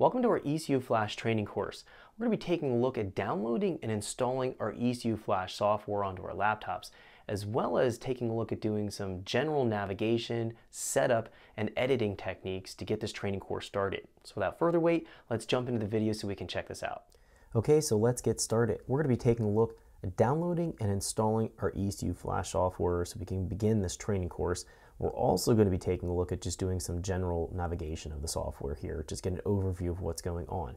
Welcome to our ECU Flash training course. We're going to be taking a look at downloading and installing our ECU Flash software onto our laptops, as well as taking a look at doing some general navigation, setup, and editing techniques to get this training course started. So without further wait, let's jump into the video so we can check this out. Okay, so let's get started. We're going to be taking a look at downloading and installing our ECU Flash software so we can begin this training course. We're also going to be taking a look at just doing some general navigation of the software here, just get an overview of what's going on.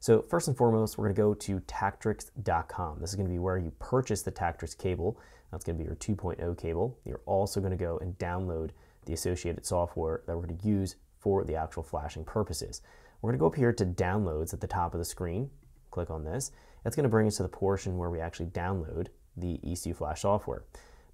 So first and foremost, we're going to go to Tactrix.com. This is going to be where you purchase the Tactrix cable. That's going to be your 2.0 cable. You're also going to go and download the associated software that we're going to use for the actual flashing purposes. We're going to go up here to downloads at the top of the screen. Click on this. That's going to bring us to the portion where we actually download the ECU Flash software.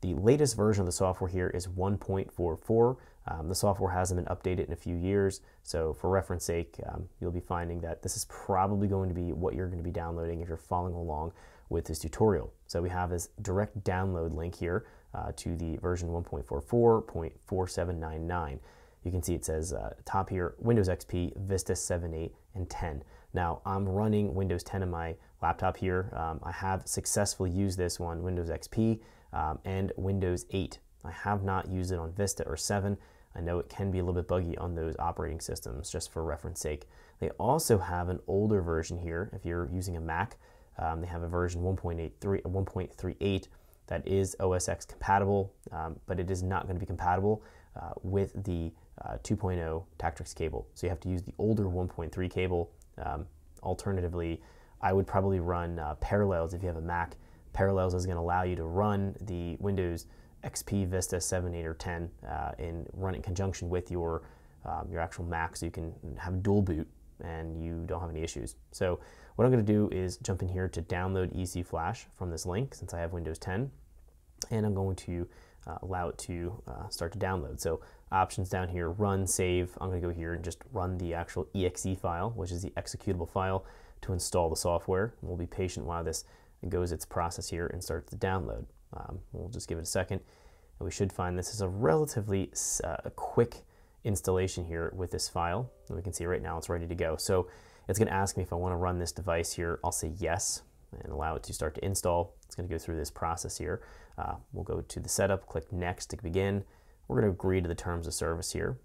The latest version of the software here is 1.44. Um, the software hasn't been updated in a few years, so for reference sake, um, you'll be finding that this is probably going to be what you're going to be downloading if you're following along with this tutorial. So we have this direct download link here uh, to the version 1.44.4799. You can see it says uh, top here, Windows XP, Vista 7, 8, and 10. Now I'm running Windows 10 on my laptop here. Um, I have successfully used this on Windows XP um, and Windows 8. I have not used it on Vista or 7. I know it can be a little bit buggy on those operating systems, just for reference sake. They also have an older version here. If you're using a Mac, um, they have a version 1.83, 1.38 that is OS X compatible, um, but it is not going to be compatible uh, with the uh, 2.0 Tactrix cable. So you have to use the older 1.3 cable. Um, alternatively, I would probably run uh, Parallels if you have a Mac Parallels is going to allow you to run the Windows XP Vista 7, 8, or 10 uh, and run in conjunction with your, um, your actual Mac so you can have dual boot and you don't have any issues. So what I'm going to do is jump in here to download ECU Flash from this link since I have Windows 10 and I'm going to uh, allow it to uh, start to download. So options down here, run, save. I'm going to go here and just run the actual exe file, which is the executable file to install the software. We'll be patient while this it goes its process here and starts to download. Um, we'll just give it a second. And we should find this is a relatively uh, quick installation here with this file. And we can see right now it's ready to go. So it's going to ask me if I want to run this device here. I'll say yes and allow it to start to install. It's going to go through this process here. Uh, we'll go to the setup, click next to begin. We're going to agree to the terms of service here.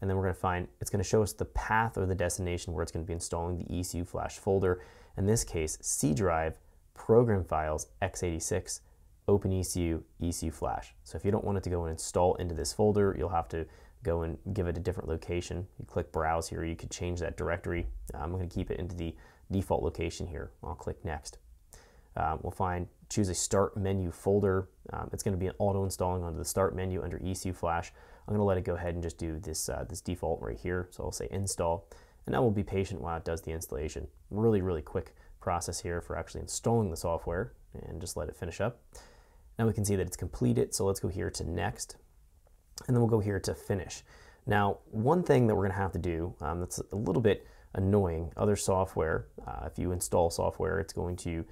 And then we're going to find, it's going to show us the path or the destination where it's going to be installing the ECU flash folder. In this case, C drive, program files, x86, OpenECU, ECU flash. So if you don't want it to go and install into this folder, you'll have to go and give it a different location. You click browse here, you could change that directory. I'm going to keep it into the default location here. I'll click next. Um, we'll find, choose a start menu folder. Um, it's going to be auto installing onto the start menu under ECU flash. I'm going to let it go ahead and just do this, uh, this default right here. So I'll say install and now we'll be patient while it does the installation. Really, really quick process here for actually installing the software and just let it finish up. Now we can see that it's completed, so let's go here to next, and then we'll go here to finish. Now, one thing that we're gonna have to do um, that's a little bit annoying, other software, uh, if you install software, it's going to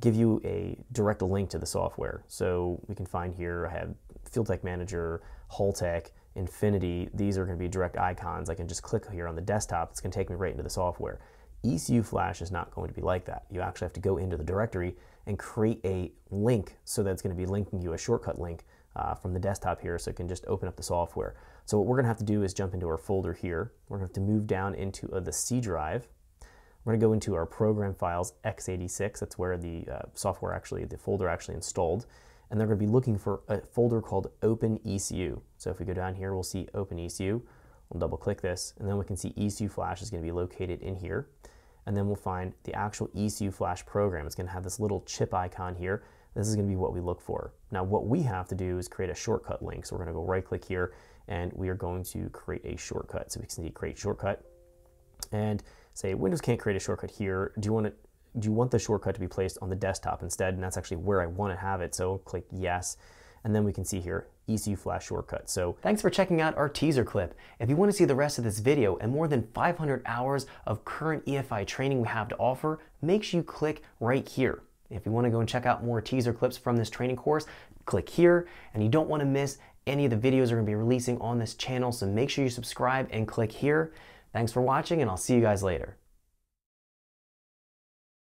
give you a direct link to the software. So we can find here, I have FuelTech Manager, Haltech, Infinity, these are going to be direct icons. I can just click here on the desktop. It's going to take me right into the software. ECU Flash is not going to be like that. You actually have to go into the directory and create a link so that it's going to be linking you a shortcut link uh, from the desktop here so it can just open up the software. So what we're going to have to do is jump into our folder here. We're going to have to move down into uh, the C drive. We're going to go into our program files x86. That's where the uh, software actually, the folder actually installed and they're going to be looking for a folder called Open OpenECU. So if we go down here, we'll see Open OpenECU. We'll double click this, and then we can see ECU Flash is going to be located in here. And then we'll find the actual ECU Flash program. It's going to have this little chip icon here. This is going to be what we look for. Now, what we have to do is create a shortcut link. So we're going to go right click here, and we are going to create a shortcut. So we can see create shortcut, and say Windows can't create a shortcut here. Do you want to do you want the shortcut to be placed on the desktop instead? And that's actually where I want to have it. So click yes. And then we can see here, ECU Flash shortcut. So thanks for checking out our teaser clip. If you want to see the rest of this video and more than 500 hours of current EFI training we have to offer, make sure you click right here. If you want to go and check out more teaser clips from this training course, click here. And you don't want to miss any of the videos we're going to be releasing on this channel, so make sure you subscribe and click here. Thanks for watching, and I'll see you guys later.